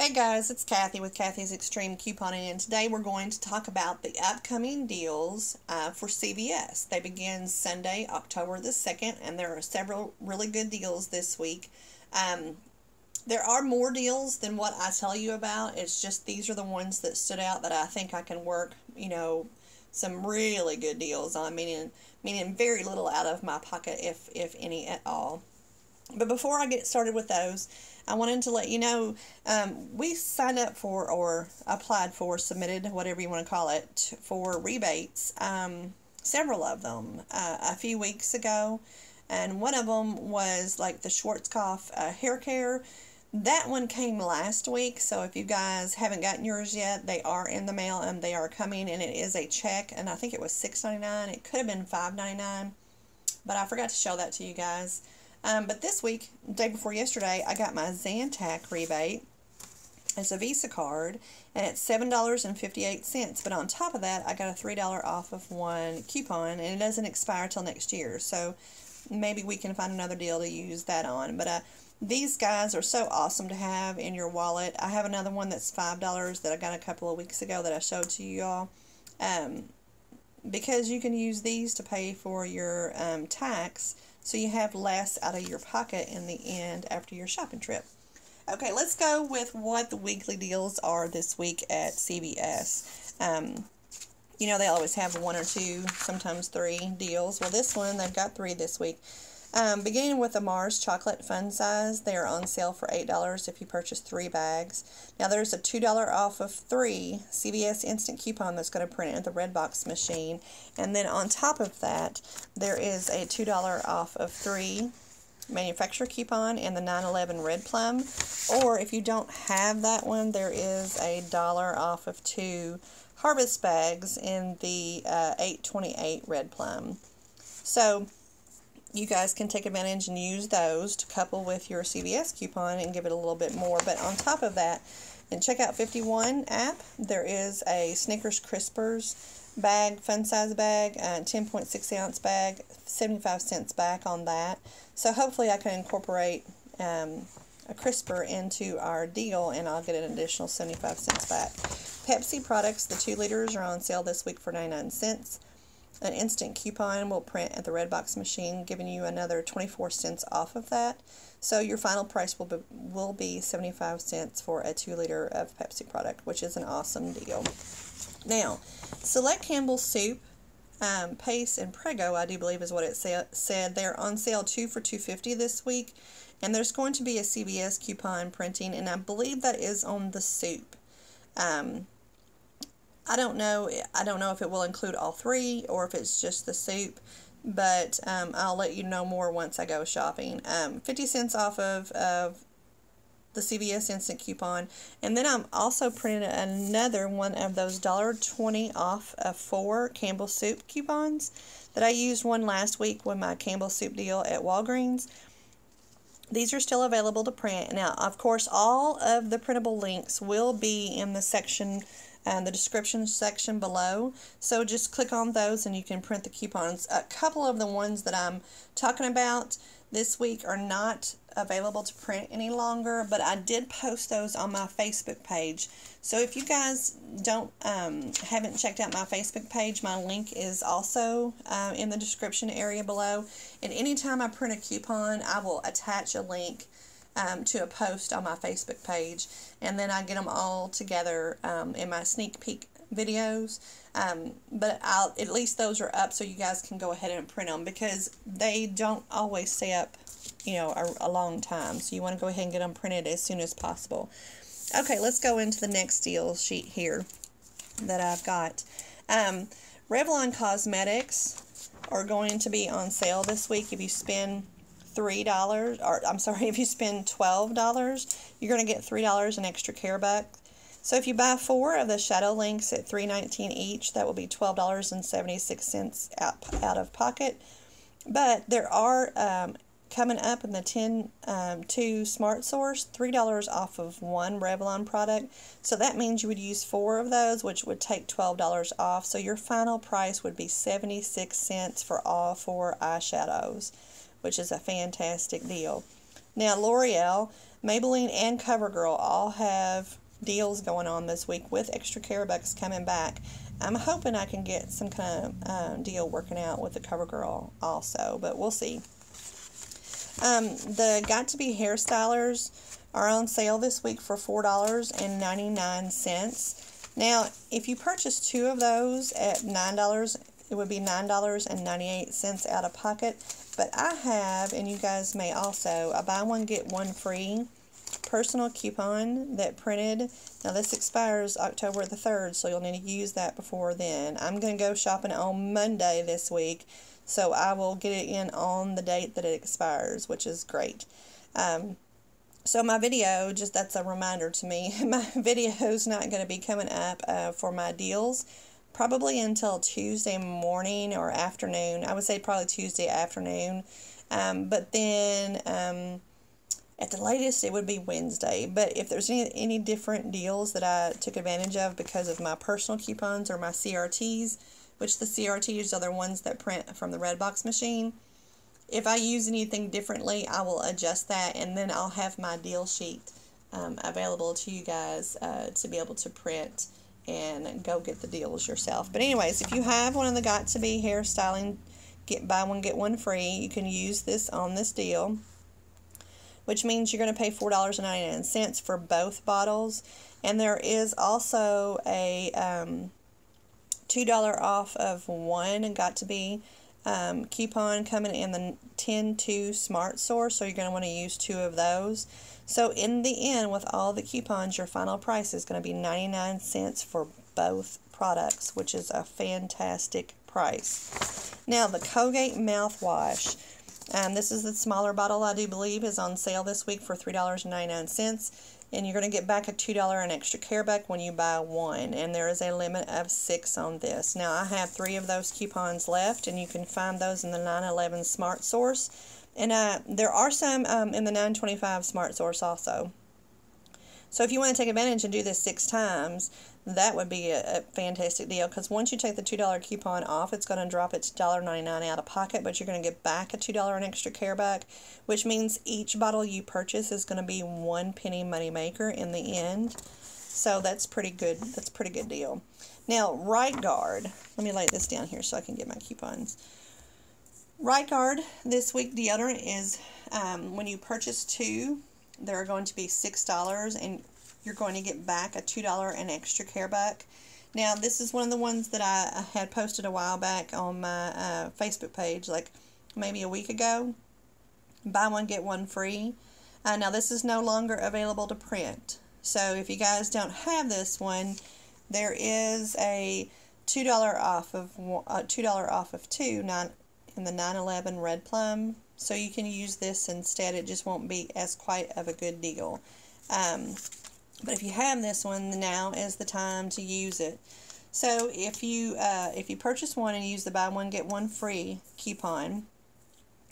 Hey guys, it's Cathy with Cathy's Extreme Couponing, and today we're going to talk about the upcoming deals uh, for CVS. They begin Sunday, October the 2nd, and there are several really good deals this week. Um, there are more deals than what I tell you about. It's just these are the ones that stood out that I think I can work, you know, some really good deals on, meaning meaning very little out of my pocket, if if any at all. But before I get started with those, I wanted to let you know um, we signed up for or applied for, submitted, whatever you want to call it, for rebates, um, several of them uh, a few weeks ago. And one of them was like the Schwarzkopf uh, hair care. That one came last week, so if you guys haven't gotten yours yet, they are in the mail and they are coming, and it is a check, and I think it was six ninety nine. It could have been five ninety nine, but I forgot to show that to you guys. Um, but this week, day before yesterday, I got my Zantac rebate. It's a Visa card, and it's $7.58. But on top of that, I got a $3 off of one coupon, and it doesn't expire till next year. So maybe we can find another deal to use that on. But uh, these guys are so awesome to have in your wallet. I have another one that's $5 that I got a couple of weeks ago that I showed to you all. Um, because you can use these to pay for your um, tax so you have less out of your pocket in the end after your shopping trip. Okay, let's go with what the weekly deals are this week at CVS. Um, you know, they always have one or two, sometimes three deals. Well, this one, they've got three this week. Um, beginning with the Mars Chocolate Fun Size, they are on sale for $8 if you purchase three bags. Now, there's a $2 off of three CVS Instant Coupon that's going to print at the Redbox machine. And then on top of that, there is a $2 off of three manufacturer coupon and the 911 Red Plum. Or if you don't have that one, there is a dollar off of two harvest bags in the uh, 828 Red Plum. So, you guys can take advantage and use those to couple with your CVS coupon and give it a little bit more. But on top of that, in Checkout 51 app, there is a Snickers Crispers bag, fun size bag, 10.6 ounce bag, 75 cents back on that. So hopefully I can incorporate um, a crisper into our deal and I'll get an additional 75 cents back. Pepsi products, the 2 liters are on sale this week for 99 cents. An instant coupon will print at the Redbox machine, giving you another 24 cents off of that. So your final price will be, will be 75 cents for a 2 liter of Pepsi product, which is an awesome deal. Now, select Campbell's soup, um, Pace, and Prego, I do believe is what it sa- said. They're on sale 2 for 250 this week. And there's going to be a CVS coupon printing, and I believe that is on the soup. Um, I don't know. I don't know if it will include all three or if it's just the soup, but um, I'll let you know more once I go shopping. Um, 50 cents off of, of the CVS Instant coupon. And then I'm also printing another one of those $1.20 off of four Campbell Soup coupons that I used one last week with my Campbell Soup deal at Walgreens. These are still available to print. Now, of course, all of the printable links will be in the section and the description section below. So just click on those and you can print the coupons. A couple of the ones that I'm talking about this week are not available to print any longer, but I did post those on my Facebook page. So if you guys don't um, haven't checked out my Facebook page, my link is also uh, in the description area below. And anytime I print a coupon, I will attach a link um, to a post on my Facebook page, and then I get them all together um, in my sneak peek videos. Um, but I'll at least those are up so you guys can go ahead and print them because they don't always stay up, you know, a, a long time. So you want to go ahead and get them printed as soon as possible. Okay, let's go into the next deal sheet here that I've got. Um, Revlon Cosmetics are going to be on sale this week if you spend $3, or I'm sorry, if you spend $12, you're going to get $3 in extra care bucks. So if you buy four of the Shadow Links at $3.19 each, that will be $12.76 out, out of pocket. But there are um, coming up in the 10 um, 2 Smart Source, $3 off of one Revlon product. So that means you would use four of those, which would take $12 off. So your final price would be 76 cents for all four eyeshadows which is a fantastic deal. Now, L'Oreal, Maybelline, and CoverGirl all have deals going on this week with extra care bucks coming back. I'm hoping I can get some kind of uh, deal working out with the CoverGirl also, but we'll see. Um, the Got to Be hairstylers are on sale this week for $4.99. Now, if you purchase two of those at $9, it would be $9.98 out of pocket. But I have, and you guys may also, a buy one, get one free personal coupon that printed. Now, this expires October the 3rd, so you'll need to use that before then. I'm going to go shopping on Monday this week, so I will get it in on the date that it expires, which is great. Um, so my video, just that's a reminder to me, my video is not going to be coming up uh, for my deals probably until Tuesday morning or afternoon. I would say probably Tuesday afternoon. Um, but then um, at the latest, it would be Wednesday. But if there's any, any different deals that I took advantage of because of my personal coupons or my CRTs, which the CRTs are the ones that print from the Redbox machine, if I use anything differently, I will adjust that and then I'll have my deal sheet um, available to you guys uh, to be able to print and go get the deals yourself. But anyways, if you have one of the Got To Be hairstyling, get buy one, get one free, you can use this on this deal, which means you're going to pay $4.99 for both bottles. And there is also a um, $2 off of one Got To Be um, coupon coming in the 10-2 Smart Source, so you're going to want to use two of those. So in the end, with all the coupons, your final price is going to be 99 cents for both products, which is a fantastic price. Now, the Colgate mouthwash. Um, this is the smaller bottle, I do believe, is on sale this week for $3.99 and you're going to get back a $2 an extra care back when you buy one and there is a limit of six on this now I have three of those coupons left and you can find those in the 911 smart source and uh, there are some um, in the 925 smart source also so if you want to take advantage and do this six times that would be a, a fantastic deal because once you take the $2 coupon off, it's going to drop it to $1.99 out of pocket, but you're going to get back a $2 an extra care back, which means each bottle you purchase is going to be one penny money maker in the end. So that's pretty good. That's pretty good deal. Now, Right Guard. Let me lay this down here so I can get my coupons. Right Guard this week deodorant is um, when you purchase two, they're going to be $6 and you're going to get back a $2 and extra care back. Now, this is one of the ones that I had posted a while back on my uh, Facebook page, like maybe a week ago. Buy one, get one free. Uh, now, this is no longer available to print. So, if you guys don't have this one, there is a $2 off of uh, $2 off of two nine, in the 911 Red Plum. So, you can use this instead. It just won't be as quite of a good deal. Um, but if you have this one, now is the time to use it. So if you uh, if you purchase one and use the buy one get one free coupon,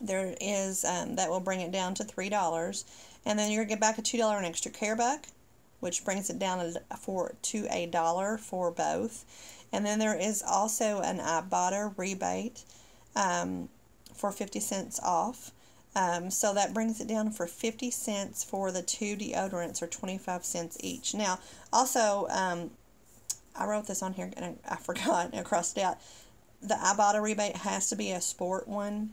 there is um, that will bring it down to three dollars, and then you're gonna get back a two dollar an extra care buck, which brings it down for to a dollar for both. And then there is also an Ibotta rebate um, for fifty cents off. Um, so that brings it down for 50 cents for the two deodorants or 25 cents each. Now, also, um, I wrote this on here and I, forgot, I crossed it out. The Ibotta rebate has to be a sport one.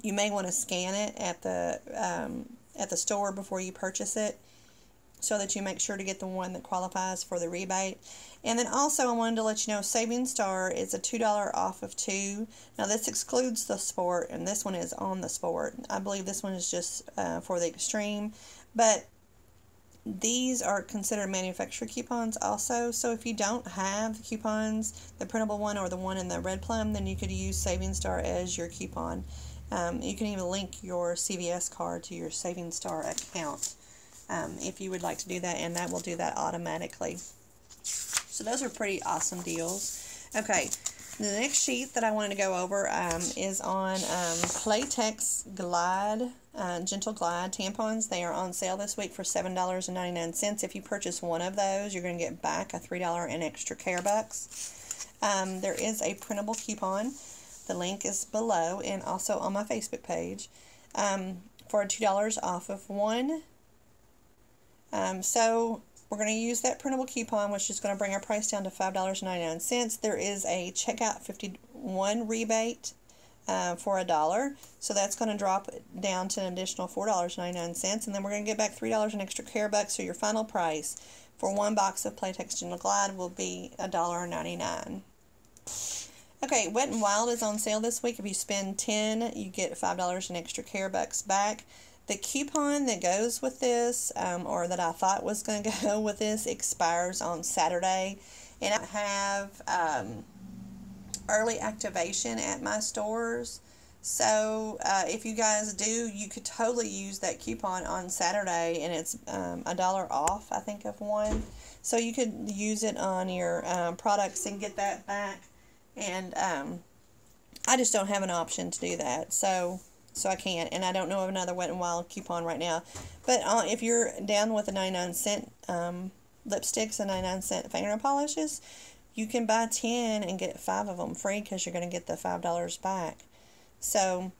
You may want to scan it at the um, at the store before you purchase it so that you make sure to get the one that qualifies for the rebate. And then also I wanted to let you know Saving Star is a $2 off of two. Now this excludes the sport and this one is on the sport. I believe this one is just uh, for the extreme. But these are considered manufacturer coupons also. So if you don't have the coupons, the printable one or the one in the red plum, then you could use Saving Star as your coupon. Um, you can even link your CVS card to your Saving Star account um, if you would like to do that, and that will do that automatically. So those are pretty awesome deals. Okay, the next sheet that I wanted to go over um, is on um, Playtex Glide, uh, Gentle Glide tampons. They are on sale this week for $7.99. If you purchase one of those, you're going to get back a $3 and extra care bucks. Um, there is a printable coupon. The link is below and also on my Facebook page. Um, for $2 off of one. Um, so we're going to use that printable coupon, which is going to bring our price down to $5.99. There is a checkout 51 rebate uh, for a dollar. So that's going to drop down to an additional $4.99. And then we're going to get back $3 in extra care bucks. So your final price for one box of Playtex Gentle Glide will be $1.99. Okay, Wet and Wild is on sale this week. If you spend 10 you get $5 in extra care bucks back. The coupon that goes with this, um, or that I thought was going to go with this, expires on Saturday. And I have um, early activation at my stores. So uh, if you guys do, you could totally use that coupon on Saturday, and it's um, a dollar off, I think, of one. So you could use it on your um, products and get that back. And um, I just don't have an option to do that, so so I can't. And I don't know of another Wet and Wild coupon right now. But uh, if you're down with the 99 cent um, lipsticks and 99 cent fingernail polishes, you can buy 10 and get five of them free because you're going to get the $5 back. So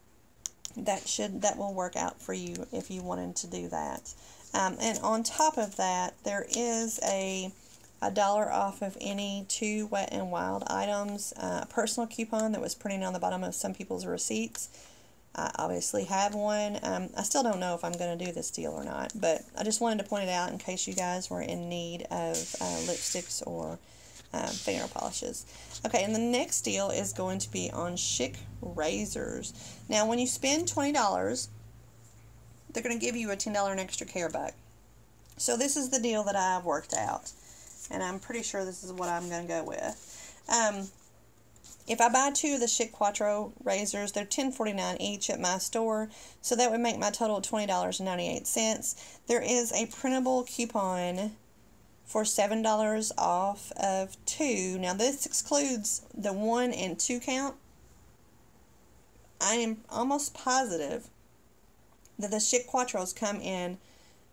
that should that will work out for you if you wanted to do that. Um, and on top of that, there is a a dollar off of any two wet and wild items. Uh, a personal coupon that was printed on the bottom of some people's receipts. I obviously have one. Um, I still don't know if I'm going to do this deal or not, but I just wanted to point it out in case you guys were in need of uh, lipsticks or um, fingernail polishes. Okay, and the next deal is going to be on Schick razors. Now, when you spend $20, they're going to give you a $10 extra care buck. So this is the deal that I've worked out and I'm pretty sure this is what I'm going to go with. Um, if I buy two of the Schick Quattro razors, they're $10.49 each at my store, so that would make my total $20.98. There is a printable coupon for $7 off of two. Now, this excludes the one and two count. I am almost positive that the Schick Quattros come in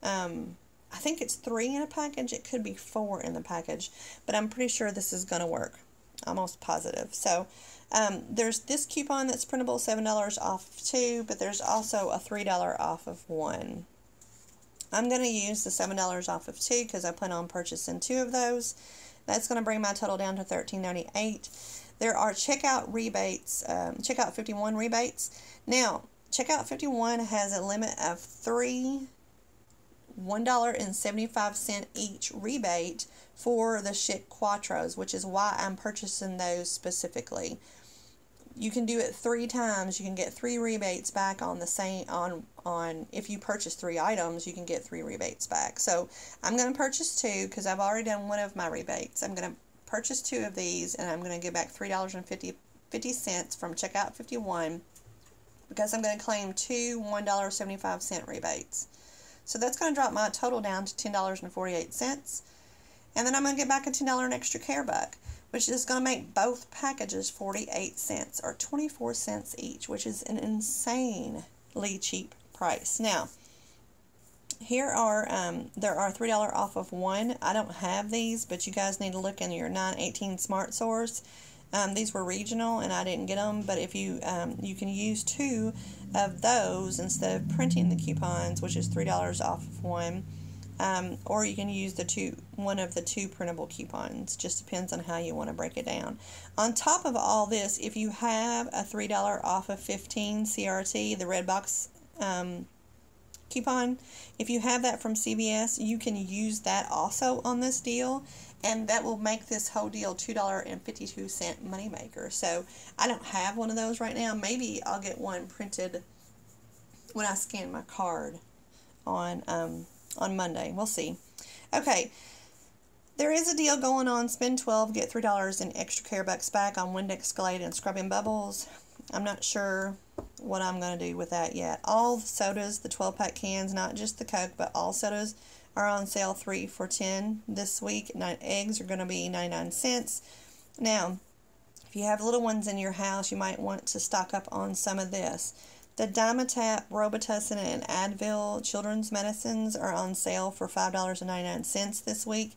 um, I think it's three in a package. It could be four in the package, but I'm pretty sure this is going to work. Almost positive. So um, there's this coupon that's printable, $7 off of two, but there's also a $3 off of one. I'm going to use the $7 off of two because I plan on purchasing two of those. That's going to bring my total down to $13.98. There are checkout rebates, um, checkout 51 rebates. Now, checkout 51 has a limit of three $1.75 each rebate for the Schick Quattros, which is why I'm purchasing those specifically. You can do it three times. You can get three rebates back on the same on on if you purchase three items, you can get three rebates back. So I'm going to purchase two because I've already done one of my rebates. I'm going to purchase two of these and I'm going to get back three dollars and fifty fifty cents from checkout 51 because I'm going to claim two $1.75 rebates. So that's going to drop my total down to $10.48. And then I'm going to get back a $10 an extra care buck, which is going to make both packages 48 cents or 24 cents each, which is an insanely cheap price. Now, here are, um, there are $3 off of one. I don't have these, but you guys need to look in your 918 Smart Source um, these were regional and I didn't get them, but if you um, you can use two of those instead of printing the coupons, which is three dollars off of one, um, or you can use the two one of the two printable coupons. Just depends on how you want to break it down. On top of all this, if you have a three dollar off of fifteen CRT, the red box um, coupon, if you have that from CVS, you can use that also on this deal and that will make this whole deal $2.52 moneymaker. So I don't have one of those right now. Maybe I'll get one printed when I scan my card on um, on Monday. We'll see. Okay. There is a deal going on. Spend 12 get $3 in extra care bucks back on Windex Glade and Scrubbing Bubbles. I'm not sure what I'm going to do with that yet. All the sodas, the 12 pack cans, not just the Coke, but all sodas are on sale 3 for 10 this week. Nine, eggs are going to be 99 cents. Now, if you have little ones in your house, you might want to stock up on some of this. The Dimetapp, Robitussin, and Advil children's medicines are on sale for $5.99 this week.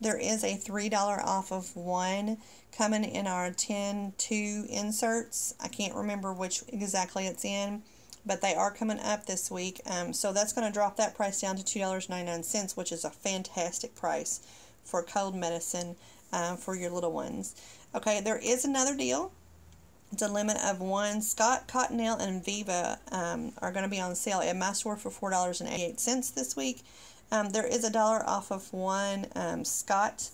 There is a $3 off of one coming in our 10 2 inserts. I can't remember which exactly it's in but they are coming up this week. Um, so that's going to drop that price down to $2.99, which is a fantastic price for cold medicine um, for your little ones. Okay, there is another deal. It's a limit of one. Scott, Cottonelle, and Viva um, are going to be on sale at my store for $4.88 this week. Um, there is a dollar off of one um, Scott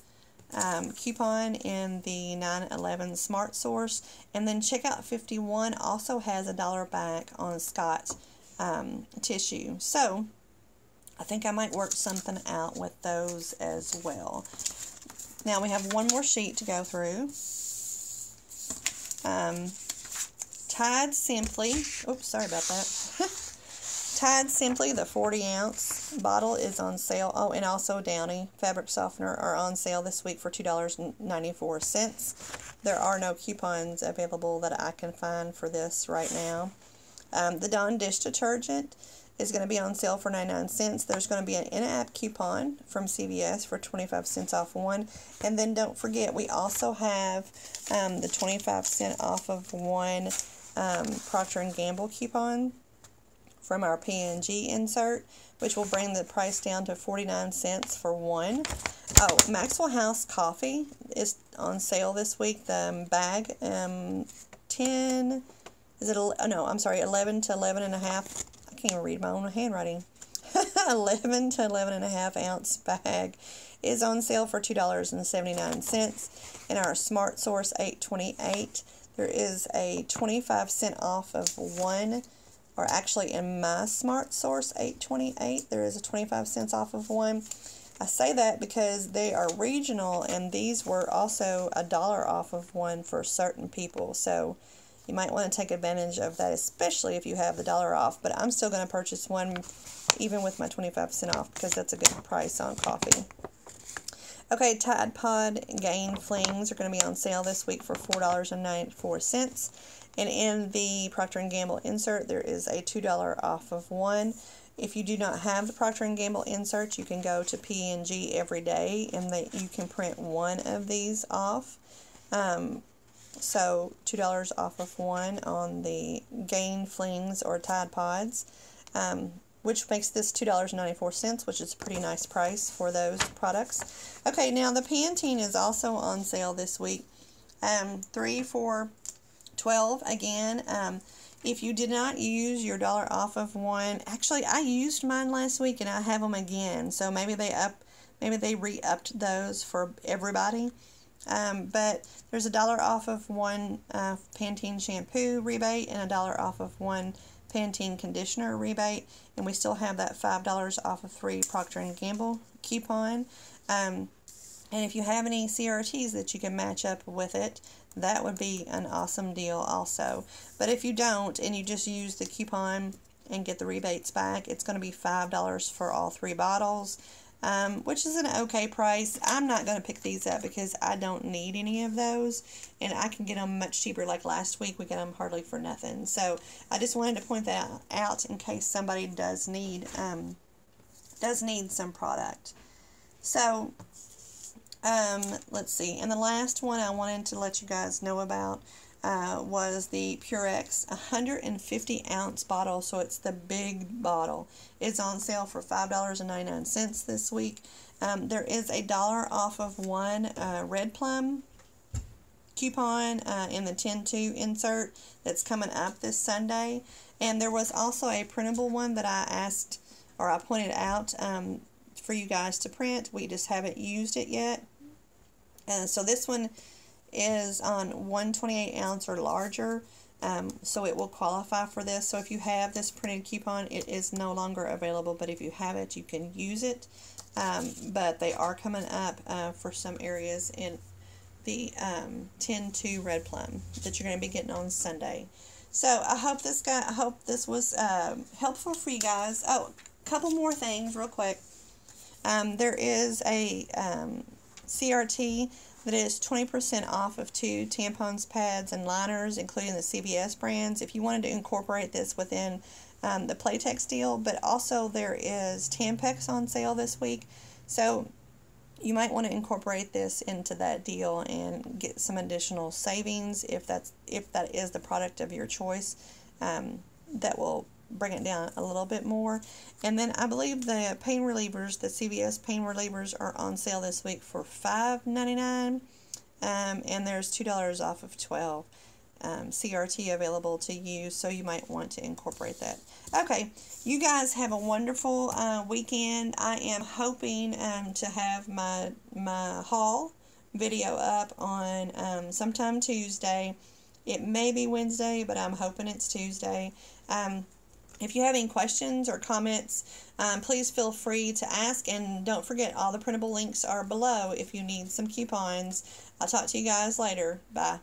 um, coupon in the 911 Smart Source. And then Checkout 51 also has a dollar back on Scott um, tissue. So I think I might work something out with those as well. Now we have one more sheet to go through. Um, Tide Simply, oops, sorry about that. Tide Simply, the 40 ounce bottle is on sale. Oh, and also Downy fabric softener are on sale this week for $2.94. There are no coupons available that I can find for this right now. Um, the Dawn dish detergent is going to be on sale for 99 cents. There's going to be an in-app coupon from CVS for 25 cents off one. And then don't forget, we also have um, the 25 cent off of one um, Procter & Gamble coupon from our P&G insert, which will bring the price down to 49 cents for one. Oh, Maxwell House coffee is on sale this week. The bag, um, 10, is it, oh no, I'm sorry, 11 to 11 and a half I can't even read my own handwriting. 11 to 11 and a half ounce bag is on sale for $2.79 in our Smart Source 828 there is a 25 cent off of one or actually in my Smart Source 828 there is a 25 cents off of one I say that because they are regional and these were also a dollar off of one for certain people so you might want to take advantage of that, especially if you have the dollar off. But I'm still going to purchase one even with my 25% off because that's a good price on coffee. Okay, Tide Pod Gain Flings are going to be on sale this week for $4.94. And in the Procter & Gamble insert, there is a $2 off of one. If you do not have the Procter & Gamble insert, you can go to P&G every day and they, you can print one of these off. Um, so $2 off of one on the Gain Flings or Tide Pods, um, which makes this $2.94, which is a pretty nice price for those products. Okay, now the Pantene is also on sale this week. Um, 3 for 12 again. Um, if you did not use your dollar off of one, actually I used mine last week and I have them again. So maybe they up, maybe they re-upped those for everybody. Um, but there's a dollar off of one uh, Pantene shampoo rebate and a dollar off of one Pantene conditioner rebate, and we still have that five dollars off of three Procter and Gamble coupon. Um, and if you have any CRTs that you can match up with it, that would be an awesome deal also. But if you don't and you just use the coupon and get the rebates back, it's going to be $5 for all three bottles um, which is an okay price. I'm not going to pick these up because I don't need any of those, and I can get them much cheaper. Like last week, we got them hardly for nothing. So I just wanted to point that out in case somebody does need um, does need some product. So um, let's see. And the last one I wanted to let you guys know about uh, was the Purex 150 ounce bottle. So it's the big bottle. It's on sale for $5.99 this week. Um, there is a dollar off of one uh, Red Plum coupon uh, in the 10-2 insert that's coming up this Sunday. And there was also a printable one that I asked or I pointed out um, for you guys to print. We just haven't used it yet. And so this one is on 128 ounce or larger. Um, so it will qualify for this. So if you have this printed coupon, it is no longer available, but if you have it, you can use it. Um, but they are coming up uh, for some areas in the um, 10-2 Red Plum that you're going to be getting on Sunday. So I hope this guy, I hope this was uh, helpful for you guys. Oh, a couple more things real quick. Um, there is a um, CRT that is 20% off of two tampons, pads, and liners, including the CVS brands. If you wanted to incorporate this within um, the Playtex deal, but also there is Tampax on sale this week. So you might want to incorporate this into that deal and get some additional savings if that's if that is the product of your choice. Um, that will bring it down a little bit more. And then I believe the pain relievers, the CVS pain relievers, are on sale this week for $5.99. Um, and there's $2 off of 12 um, CRT available to you, so you might want to incorporate that. Okay, you guys have a wonderful uh, weekend. I am hoping um, to have my my haul video up on um, sometime Tuesday. It may be Wednesday, but I'm hoping it's Tuesday. Um, if you have any questions or comments, um, please feel free to ask. And don't forget, all the printable links are below if you need some coupons. I'll talk to you guys later. Bye.